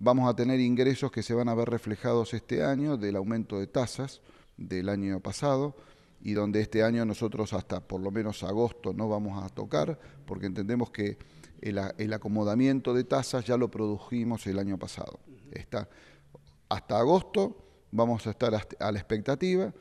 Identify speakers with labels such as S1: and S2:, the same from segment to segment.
S1: Vamos a tener ingresos que se van a ver reflejados este año del aumento de tasas del año pasado y donde este año nosotros hasta por lo menos agosto no vamos a tocar porque entendemos que el, acomodamiento de tasas ya lo produjimos el año pasado. Está, hasta agosto vamos a estar a la expectativa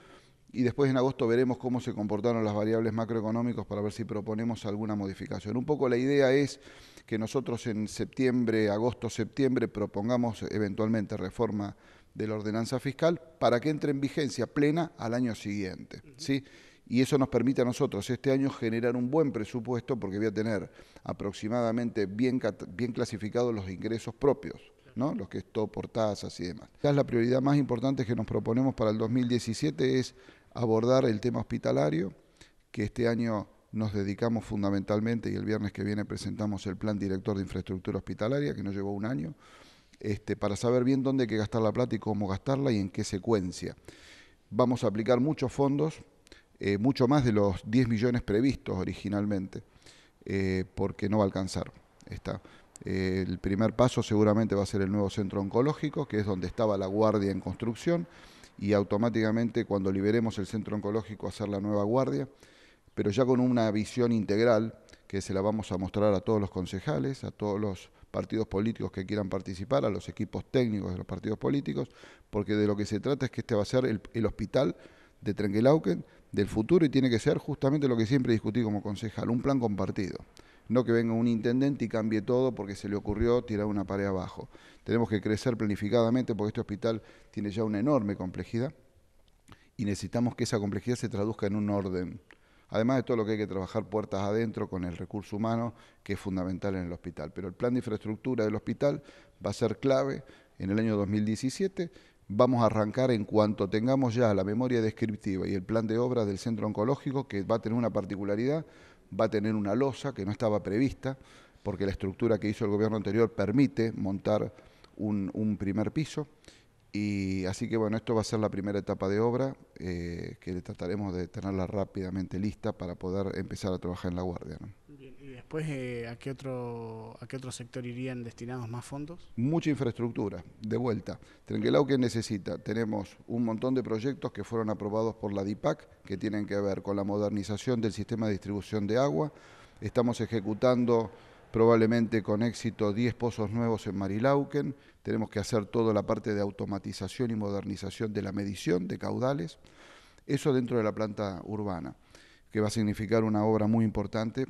S1: y después en agosto veremos cómo se comportaron las variables macroeconómicas para ver si proponemos alguna modificación. Un poco la idea es que nosotros en septiembre, agosto, septiembre propongamos eventualmente reforma de la ordenanza fiscal para que entre en vigencia plena al año siguiente. ¿sí? Y eso nos permite a nosotros este año generar un buen presupuesto porque voy a tener aproximadamente bien, bien clasificados los ingresos propios. ¿No? los que es todo por tasas y demás. La prioridad más importante que nos proponemos para el 2017 es abordar el tema hospitalario, que este año nos dedicamos fundamentalmente y el viernes que viene presentamos el plan director de infraestructura hospitalaria, que nos llevó un año, este, para saber bien dónde hay que gastar la plata y cómo gastarla y en qué secuencia. Vamos a aplicar muchos fondos, eh, mucho más de los 10 millones previstos originalmente, eh, porque no va a alcanzar. Está. El primer paso seguramente va a ser el nuevo centro oncológico, que es donde estaba la guardia en construcción y automáticamente cuando liberemos el centro oncológico hacer la nueva guardia, pero ya con una visión integral que se la vamos a mostrar a todos los concejales, a todos los partidos políticos que quieran participar, a los equipos técnicos de los partidos políticos, porque de lo que se trata es que este va a ser el, hospital de Trenquelauquen del futuro y tiene que ser justamente lo que siempre discutí como concejal, un plan compartido no que venga un intendente y cambie todo porque se le ocurrió tirar una pared abajo. Tenemos que crecer planificadamente porque este hospital tiene ya una enorme complejidad y necesitamos que esa complejidad se traduzca en un orden. Además de todo lo que hay que trabajar puertas adentro con el recurso humano, que es fundamental en el hospital. Pero el plan de infraestructura del hospital va a ser clave en el año 2017. Vamos a arrancar en cuanto tengamos ya la memoria descriptiva y el plan de obra del centro oncológico, que va a tener una particularidad, va a tener una losa que no estaba prevista, porque la estructura que hizo el gobierno anterior permite montar un, primer piso. Y así que bueno, esto va a ser la primera etapa de obra, eh, que trataremos de tenerla rápidamente lista para poder empezar a trabajar en la guardia.
S2: ¿Y después eh, ¿a, qué otro, a qué otro sector irían destinados más fondos?
S1: Mucha infraestructura, de vuelta. que necesita, tenemos un montón de proyectos que fueron aprobados por la DIPAC, que tienen que ver con la modernización del sistema de distribución de agua. Estamos ejecutando probablemente con éxito 10 pozos nuevos en Marilauquen. Tenemos que hacer toda la parte de automatización y modernización de la medición de caudales. Eso dentro de la planta urbana, que va a significar una obra muy importante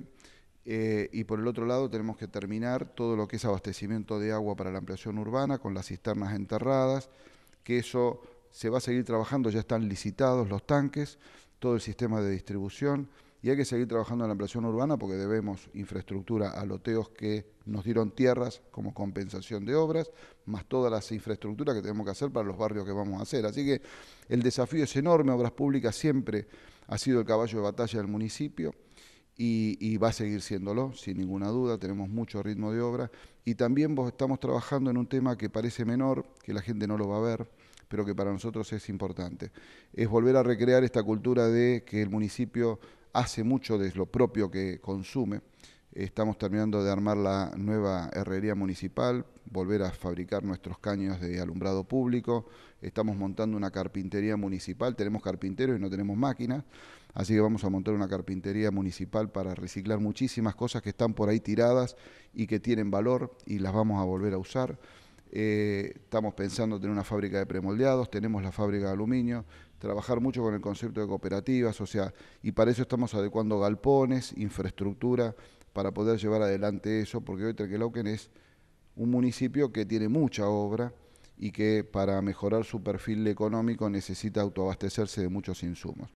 S1: eh, y por el otro lado tenemos que terminar todo lo que es abastecimiento de agua para la ampliación urbana con las cisternas enterradas, que eso se va a seguir trabajando, ya están licitados los tanques, todo el sistema de distribución y hay que seguir trabajando en la ampliación urbana porque debemos infraestructura a loteos que nos dieron tierras como compensación de obras, más todas las infraestructuras que tenemos que hacer para los barrios que vamos a hacer. Así que el desafío es enorme, Obras Públicas siempre ha sido el caballo de batalla del municipio y, va a seguir siéndolo, sin ninguna duda, tenemos mucho ritmo de obra y también vos estamos trabajando en un tema que parece menor, que la gente no lo va a ver, pero que para nosotros es importante. Es volver a recrear esta cultura de que el municipio hace mucho de lo propio que consume. Estamos terminando de armar la nueva herrería municipal, volver a fabricar nuestros caños de alumbrado público, estamos montando una carpintería municipal, tenemos carpinteros y no tenemos máquinas, Así que vamos a montar una carpintería municipal para reciclar muchísimas cosas que están por ahí tiradas y que tienen valor y las vamos a volver a usar. Eh, estamos pensando en tener una fábrica de premoldeados, tenemos la fábrica de aluminio, trabajar mucho con el concepto de cooperativas, o sea, y para eso estamos adecuando galpones, infraestructura, para poder llevar adelante eso, porque hoy Trequelauquen es un municipio que tiene mucha obra y que para mejorar su perfil económico necesita autoabastecerse de muchos insumos.